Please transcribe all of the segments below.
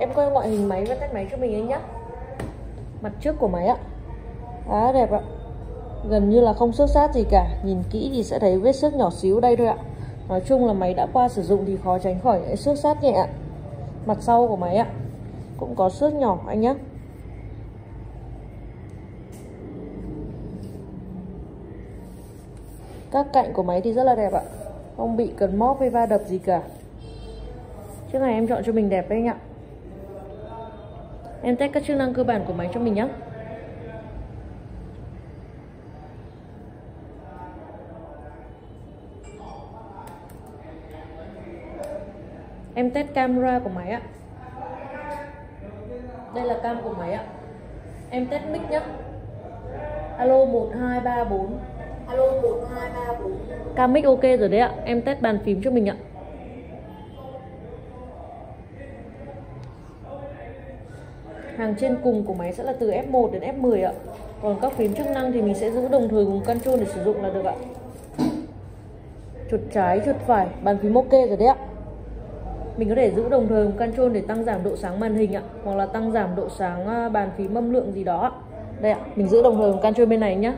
Em coi ngoại hình máy và test máy cho mình anh nhé. Mặt trước của máy ạ. Khá đẹp ạ. Gần như là không xước sát gì cả. Nhìn kỹ thì sẽ thấy vết xước nhỏ xíu đây thôi ạ. Nói chung là máy đã qua sử dụng thì khó tránh khỏi những xước sát nhẹ ạ. Mặt sau của máy ạ. Cũng có xước nhỏ anh nhé. Các cạnh của máy thì rất là đẹp ạ. Không bị cần móp hay va đập gì cả. Chiếc này em chọn cho mình đẹp đấy anh ạ. Em test các chức năng cơ bản của máy cho mình nhé. Em test camera của máy ạ. Đây là cam của máy ạ. Em test mic nhé. Alo 1234 Alo 1234 Cam mic ok rồi đấy ạ. Em test bàn phím cho mình ạ Hàng trên cùng của máy sẽ là từ F1 đến F10 ạ. Còn các phím chức năng thì mình sẽ giữ đồng thời cùng control để sử dụng là được ạ. Chuột trái, chuột phải, bàn phím ok rồi đấy ạ. Mình có thể giữ đồng thời cùng control để tăng giảm độ sáng màn hình ạ Hoặc là tăng giảm độ sáng à, bàn phím âm lượng gì đó ạ. Đây ạ, mình giữ đồng thời cùng control bên này nhé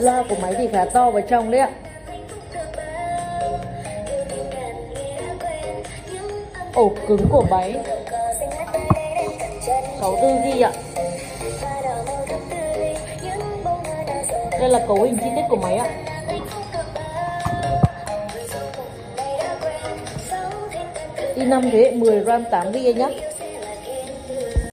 Loa của máy thì khá to vào trong đấy ạ. Ổ cứng của máy. 64 ghi ạ. Đây là cấu hình chi tiết của máy ạ. I5 thế hệ 10 RAM 8GB nhé